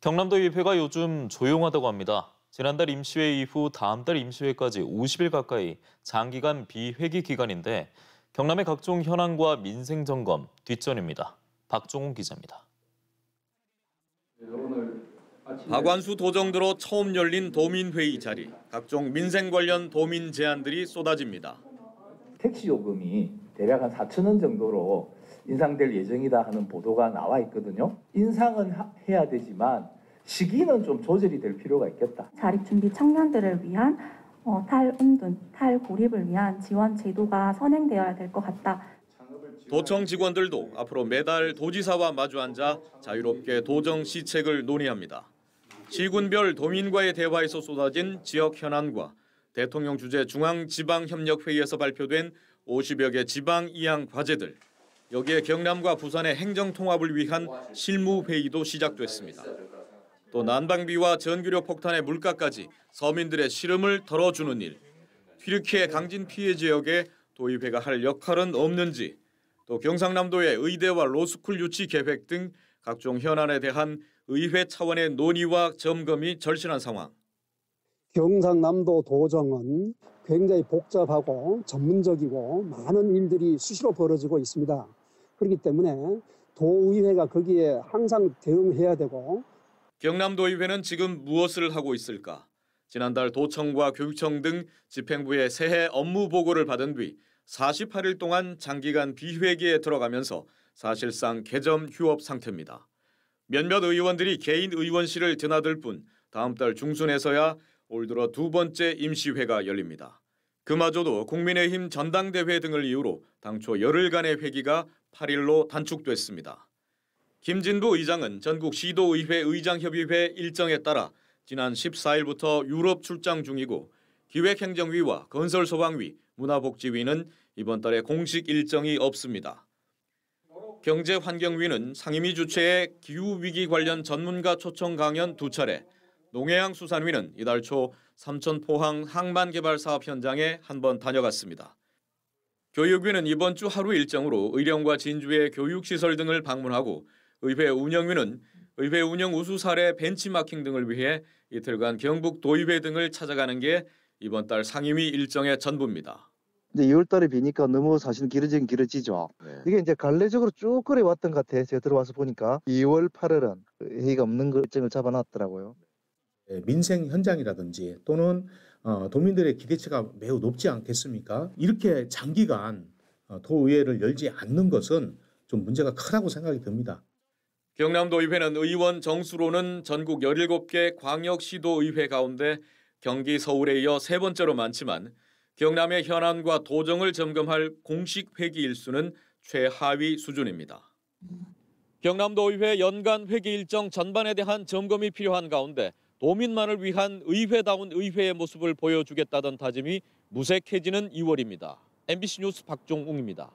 경남도 의회가 요즘 조용하다고 합니다. 지난달 임시회 이후 다음 달 임시회까지 50일 가까이 장기간 비회기 기간인데 경남의 각종 현안과 민생 점검 뒷전입니다. 박종훈 기자입니다. 박완수 도정들로 처음 열린 도민회의 자리. 각종 민생 관련 도민 제안들이 쏟아집니다. 택시 요금이 대략 한 4천 원 정도로 인상될 예정이다 하는 보도가 나와 있거든요. 인상은 하- 해야 되지만 시기는 좀 조절이 될 필요가 있겠다. 자립준비 청년들을 위한 어, 탈은둔, 탈고립을 위한 지원 제도가 선행되어야 될 것 같다. 도청 직원들도 앞으로 매달 도지사와 마주 앉아 자유롭게 도정 시책을 논의합니다. 시군별 도민과의 대화에서 쏟아진 지역 현안과 대통령 주재 중앙지방협력회의에서 발표된 50여 개 지방 이양 과제들, 여기에 경남과 부산의 행정 통합을 위한 실무 회의도 시작됐습니다. 또 난방비와 전기료 폭탄의 물가까지 서민들의 시름을 덜어주는 일, 튀르키예 강진 피해 지역에 도의회가 할 역할은 없는지, 또 경상남도의 의대와 로스쿨 유치 계획 등 각종 현안에 대한 의회 차원의 논의와 점검이 절실한 상황. 경상남도 도정은 굉장히 복잡하고 전문적이고 많은 일들이 수시로 벌어지고 있습니다. 그렇기 때문에 도의회가 거기에 항상 대응해야 되고 경남도의회는 지금 무엇을 하고 있을까? 지난달 도청과 교육청 등 집행부의 새해 업무 보고를 받은 뒤 48일 동안 장기간 비회기에 들어가면서 사실상 개점 휴업 상태입니다. 몇몇 의원들이 개인 의원실을 드나들 뿐 다음 달 중순에서야 올 들어 두 번째 임시회가 열립니다. 그마저도 국민의힘 전당대회 등을 이유로 당초 열흘간의 회기가 8일로 단축됐습니다. 김진부 의장은 전국 시도의회 의장협의회 일정에 따라 지난 14일부터 유럽 출장 중이고 기획행정위와 건설소방위, 문화복지위는 이번 달에 공식 일정이 없습니다. 경제환경위는 상임위 주최의 기후위기 관련 전문가 초청 강연 두 차례, 농해양 수산위는 이달 초 삼천 포항 항만 개발 사업 현장에 한 번 다녀갔습니다. 교육위는 이번 주 하루 일정으로 의령과 진주의 교육시설 등을 방문하고 의회 운영위는 의회 운영 우수 사례 벤치마킹 등을 위해 이틀간 경북 도의회 등을 찾아가는 게 이번 달 상임위 일정의 전부입니다. 이제 2월 달에 비니까 너무 사실 길어지긴 길어지죠. 이게 이제 관례적으로 쭉 그래 왔던 것 같아요. 제가 들어와서 보니까 2월 8일은 회의가 없는 거 일정을 잡아놨더라고요. 예, 민생 현장이라든지 또는 어, 도민들의 기대치가 매우 높지 않겠습니까? 이렇게 장기간 어, 도의회를 열지 않는 것은 좀 문제가 크다고 생각이 듭니다. 경남도의회는 의원 정수로는 전국 17개 광역시도의회 가운데 경기 서울에 이어 세 번째로 많지만 경남의 현안과 도정을 점검할 공식 회기 일수는 최하위 수준입니다. 경남도의회 연간 회기 일정 전반에 대한 점검이 필요한 가운데 도민만을 위한 의회다운 의회의 모습을 보여주겠다던 다짐이 무색해지는 2월입니다. MBC 뉴스 박종웅입니다.